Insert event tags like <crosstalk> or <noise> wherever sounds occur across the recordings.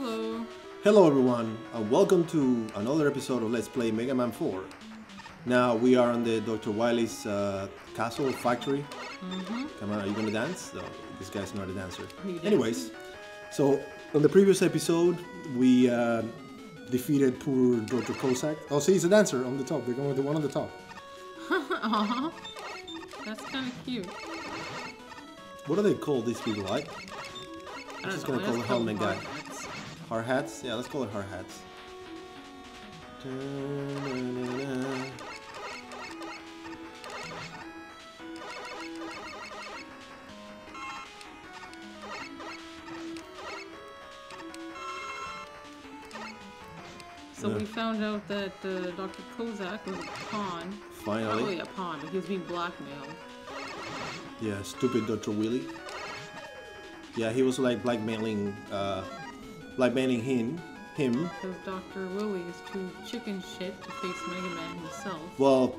Hello. Hello everyone, and welcome to another episode of Let's Play Mega Man 4. Now we are on the Dr. Wily's uh, castle factory. Come on, are you gonna dance? No, this guy's not a dancer. Anyways, so on the previous episode we uh, defeated poor Dr. Cossack. Oh, see, he's a dancer on the top. They're going with the one on the top. <laughs> Aw. That's kind of cute. What do they call these people? Like I don't just know. gonna call the helmet guy. Hard hats. Yeah, let's call it hard hats. So we found out that uh, Dr. Cossack was a pawn. Not Finally. really a pawn, but he was being blackmailed. Yeah, stupid Dr. Willy. Yeah, he was like blackmailing, uh, blackmailing him. Him. Because Dr. Willy is too chicken shit to face Mega Man himself. Well,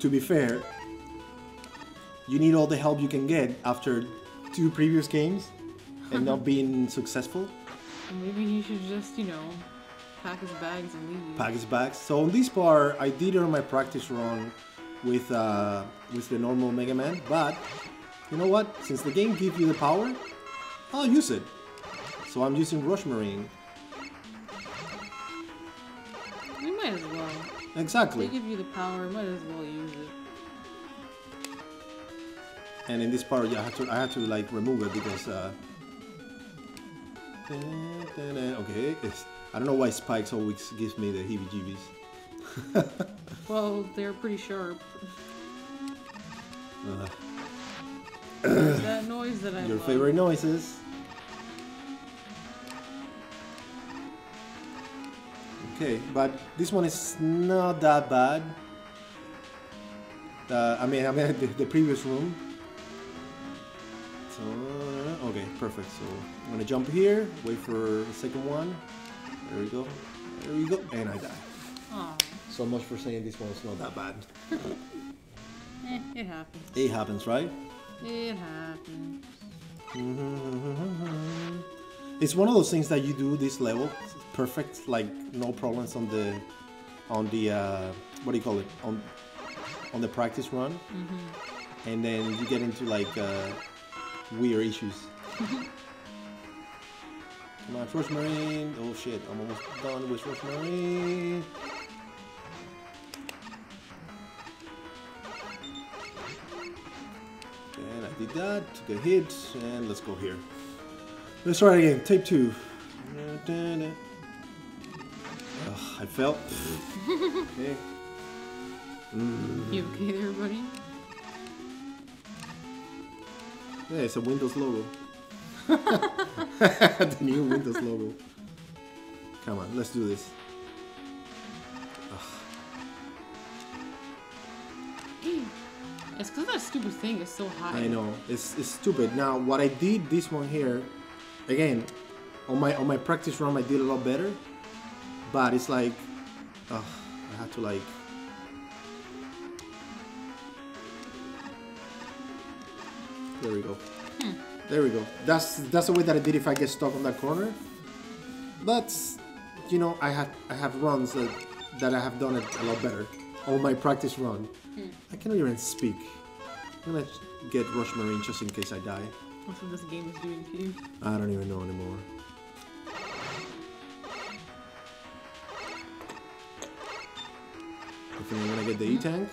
to be fair, you need all the help you can get after two previous games and not <laughs> being successful. And maybe he should just, you know, pack his bags and leave. Pack his bags. So on this part, I did on my practice run with uh, with the normal Mega Man, but you know what? Since the game gives you the power, I'll use it. So I'm using Rush Marine. We might as well. Exactly. They give you the power, might as well use it. and in this part yeah, I have to I have to like remove it because uh okay it's, I don't know why spikes always gives me the heebie-jeebies <laughs> Well, they're pretty sharp. uh, that noise that I your love. favorite noises okay but this one is not that bad uh, I mean I mean the, the previous room so okay perfect so I'm gonna jump here wait for the second one there we go there we go and I die Aw. So much for saying this one's not that bad. <laughs> Eh, it happens. It happens, right? It happens. It's one of those things that you do this level perfect, like no problems on the on the uh, what do you call it on on the practice run, and then you get into like uh, weird issues. <laughs> Come on, Rush Marine. Oh shit, I'm almost done with Rush Marine. And I did that, took a hit, and let's go here. Let's try it again, tape two. Ugh, I fell. okay. Mm. You okay there, buddy? Yeah, it's a Windows logo. <laughs> <laughs> the new Windows logo. Come on, let's do this. It's because that stupid thing is so high. I know it's, it's stupid. Now, what I did this one here, again, on my on my practice run, I did a lot better. But it's like, ugh, I had to like. There we go. Hmm. There we go. That's that's the way that I did if I get stuck on that corner. That's, you know, I have I have runs that that I have done it a lot better on my practice run. Hmm. I cannot even speak. I'm gonna get Rush Marine just in case I die. That's what this game is doing to you. I don't even know anymore. I think I'm gonna get the E-Tank.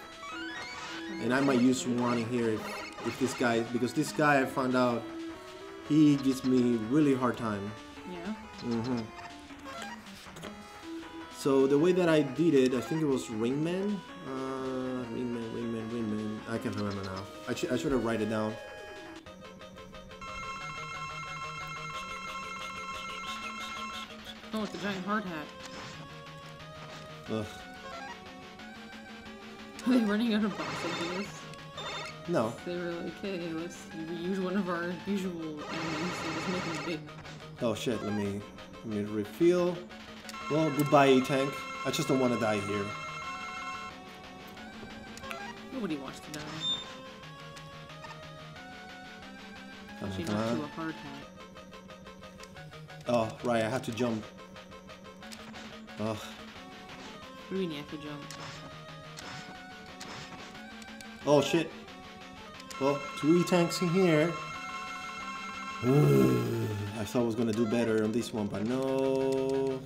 And I might use one in here if, if this guy, because this guy I found out, he gives me really hard time. Yeah. hmm So the way that I did it, I think it was Ringman. Uh, Ringman, Ringman, Ringman. I can't remember now. I, should I should have write it down. Oh, it's a giant hard hat. Ugh. <laughs> Are they running out of boss ideas? No. They were like, hey, let's use one of our usual enemies and just make them big. Oh shit, let me let me refill. Well, goodbye E-Tank. I just don't want to die here. Nobody wants to die. Come on, Especially come not on. to a hard hat. Oh, right, I have to jump. Ugh. What do you mean you have to jump? Oh shit. Well, two E-tanks in here. <sighs> I thought I was gonna do better on this one, but no. Oh,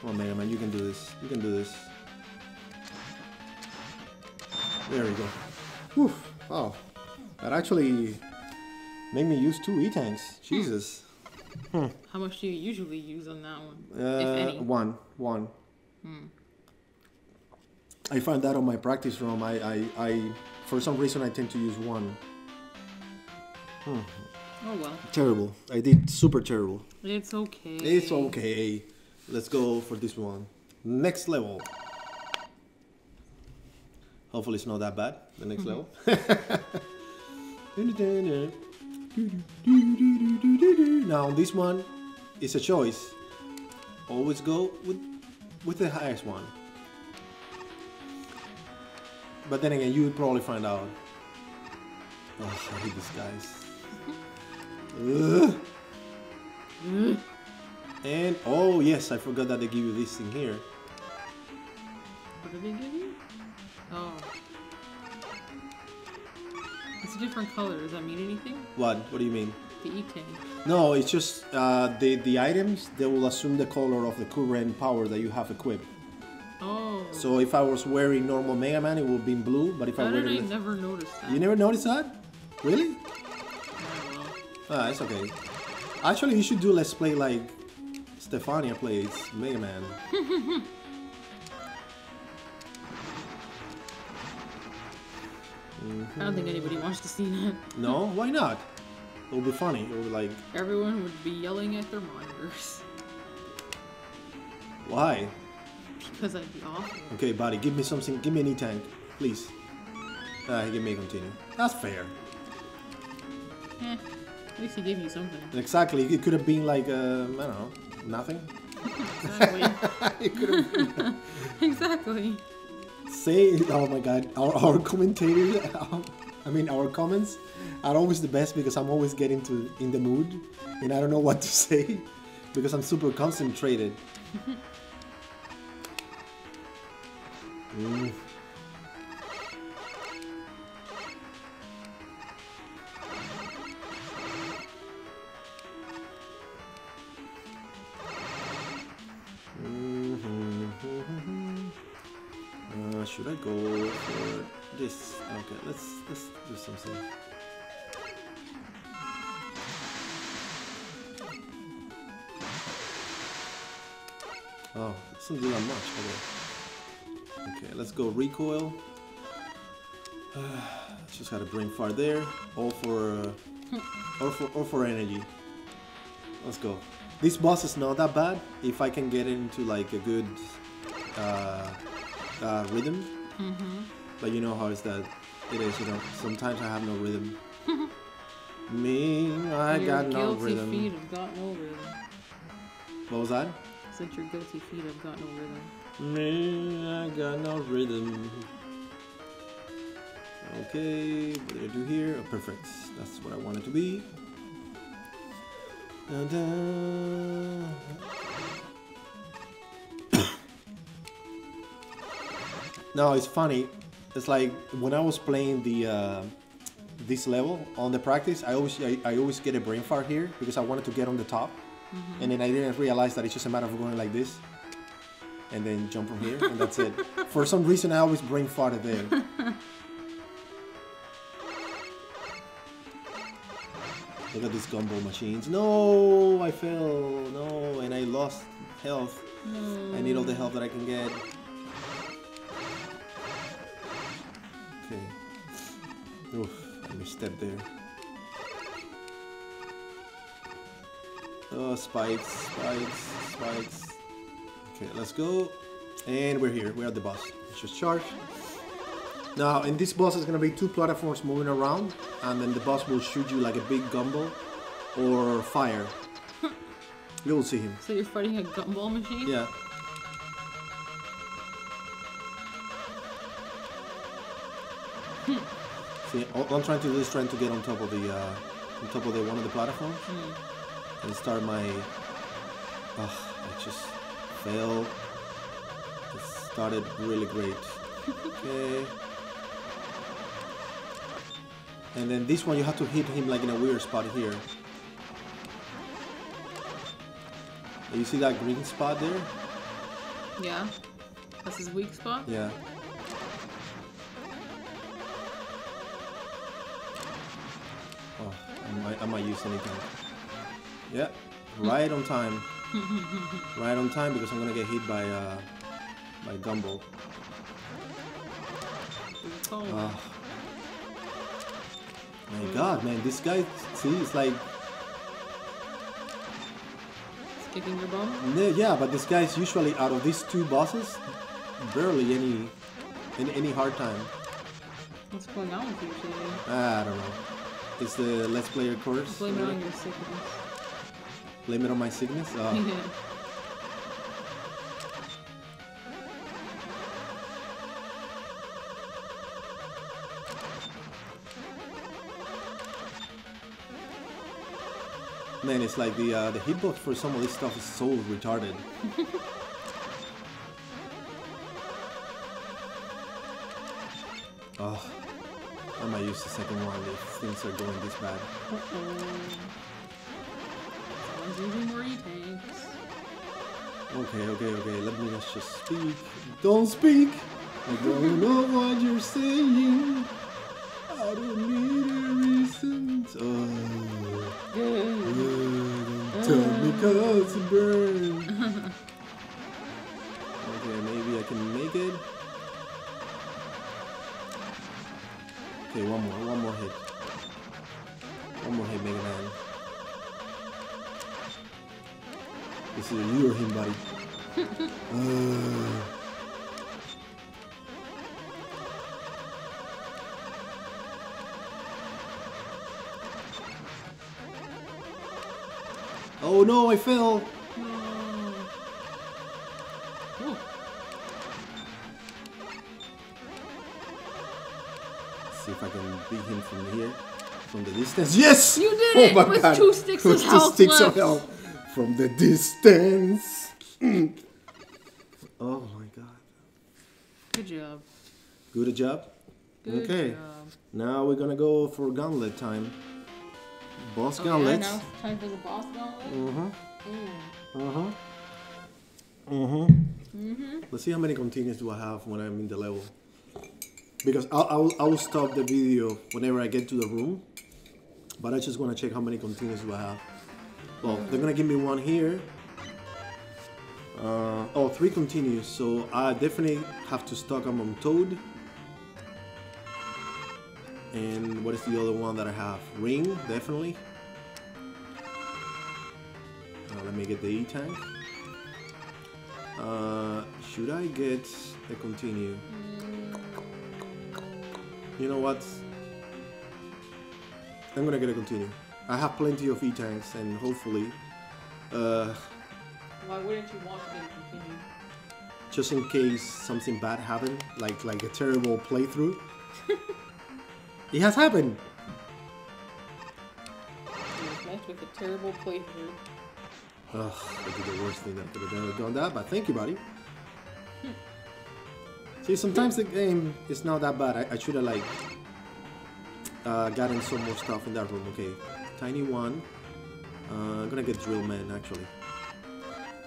Come on, Mega Man, you can do this. You can do this. There we go. Whew. Wow. That actually made me use two E-tanks. Hmm. Jesus. Hmm. How much do you usually use on that one? Uh, if any. One, one. Hmm. I found that on my practice room. I, I, I, for some reason, I tend to use one. Hmm. Oh well. Terrible. I did super terrible. It's okay. It's okay. Let's go for this one. Next level. Hopefully, it's not that bad. The next level. <laughs> now, this one, it's a choice. Always go with with the highest one. But then again, you would probably find out. Oh, I hate these guys. And oh yes, I forgot that they give you this thing here. What did they give you? Oh. Different color. Does that mean anything? What? What do you mean? The E-Tank. No, it's just uh, the the items. They will assume the color of the current power that you have equipped. Oh. So if I was wearing normal Mega Man, it would be in blue. But if I How wear did I never noticed that? you never noticed that? Really? Oh. Ah, it's okay. Actually, you should do Let's Play like Stefania plays Mega Man. <laughs> I don't think anybody wants to see that. No, why not? It will be funny. It be like, Everyone would be yelling at their monitors. why? Because I'd be awful. Okay, buddy, give me something. Give me an E-tank, please. Ah, he gave me a continue. That's fair. Eh, at least he gave you something. Exactly. It could have been like, uh, I don't know, nothing. <laughs> Exactly. <laughs> it could have <laughs> exactly. Say, oh my god, our, our commentators, <laughs> I mean, our comments are always the best because I'm always getting to in the mood and I don't know what to <laughs> say because I'm super concentrated. <laughs> Mm. Should I go for this? Okay, let's let's do something. Oh, doesn't do that much. Okay. Okay, let's go recoil. <sighs> just had a brain fart there. All for, uh, all for, all for energy. Let's go. This boss is not that bad if I can get into like a good uh, uh, rhythm. But you know how it's that it is. You know, sometimes I have no rhythm. <laughs> Me, I your got no guilty rhythm. feet have got no rhythm. What was that? Since your guilty feet have got no rhythm. Me, I got no rhythm. Okay, what did I do here? Oh, perfect. That's what I wanted to be. Da-da. No, it's funny. It's like when I was playing the uh, this level on the practice, I always I, I always get a brain fart here because I wanted to get on the top, and then I didn't realize that it's just a matter of going like this, and then jump from here, and that's it. <laughs> For some reason, I always brain farted there. <laughs> Look at these gumball machines. No, I fell. No, and I lost health. I need all the help that I can get. Misstepped there. Oh, spikes, spikes, spikes. Okay, let's go. And we're here. We're at the boss. Let's just charge. Now, in this boss, is gonna be two platforms moving around, and then the boss will shoot you like a big gumball or fire. <laughs> you will see him. So you're fighting a gumball machine? Yeah. All I'm trying to do is trying to get on top of the uh, on top of the one of the platforms and start my. Oh, I just failed. It started really great. <laughs> okay. And then this one you have to hit him like in a weird spot here. You see that green spot there? Yeah. That's his weak spot? Yeah. I might, I might use anything. Yeah, right on time. <laughs> right on time because I'm gonna get hit by uh by Gumball. All Oh. My god, man, this guy, see, it's like, it's kicking your bum. ne- yeah, but this guy's usually out of these two bosses, barely any, any, any hard time. What's going on with you today? I don't know. It's the Let's Player course. Blame it on your sickness. Blame it on my sickness? Oh. <laughs> Man, it's like the uh, the hitbox for some of this stuff is so retarded. <laughs> oh, Might the second one if things are going this bad. Someone's using more. Okay, okay, okay. Let me just just speak. Don't speak. I don't know what you're saying. I don't need a reason. To... Oh, uh, don't tell me 'cause it burn. <laughs> okay, maybe I can make it. Okay, one more, one more hit. One more hit, Mega Man. This is you or him, buddy. <laughs> uh, oh no, I fell. Beat him from here, from the distance. Yes! You did oh it! my With God. two sticks of With two health sticks of left. health. From the distance. <clears throat> oh my god. Good job. Good job. Good okay. job. Now we're gonna go for gauntlet time. Boss Oh, yeah, gauntlet. now it's time for the boss gauntlet? Mm-hmm. Ooh. Uh-huh. Mm-hmm. Mm-hmm. Let's see how many continues do I have when I'm in the level. Because I'll, I'll, I'll stop the video whenever I get to the room. But I just want to check how many continues do I have. Well, they're gonna give me one here. Uh, oh, three continues. So I definitely have to stock them on Toad. And what is the other one that I have? Ring, definitely. Uh, let me get the E-Tank. Uh, should I get a continue? You know what? I'm gonna get a continue. I have plenty of E-Tanks and hopefully, uh, Why wouldn't you want to get a continue? just in case something bad happened, like like a terrible playthrough. <laughs> it has happened. You was met with a terrible playthrough. Ugh, I did the worst thing that could have done, done that, but thank you, buddy. See, sometimes the game is not that bad. I, I should have like uh, gotten some more stuff in that room. Okay, tiny one. Uh, I'm gonna get drill man actually.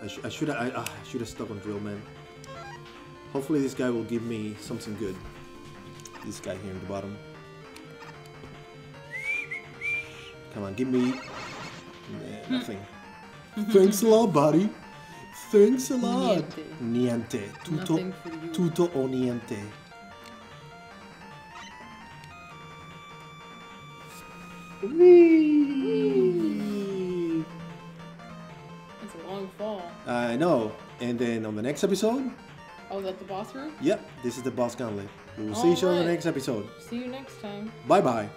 I, sh- I should have I, uh, I should have stuck on drill man. Hopefully this guy will give me something good. This guy here in the bottom. Come on, give me Nah, nothing. Thanks a lot, buddy. Thanks a lot. Niente. Tutto, for you. tutto o niente. Whee! It's a long fall. I know. And then on the next episode, Oh, is that the boss room? yep, this is the boss gauntlet. We will see each other in the next episode. See you next time. Bye bye.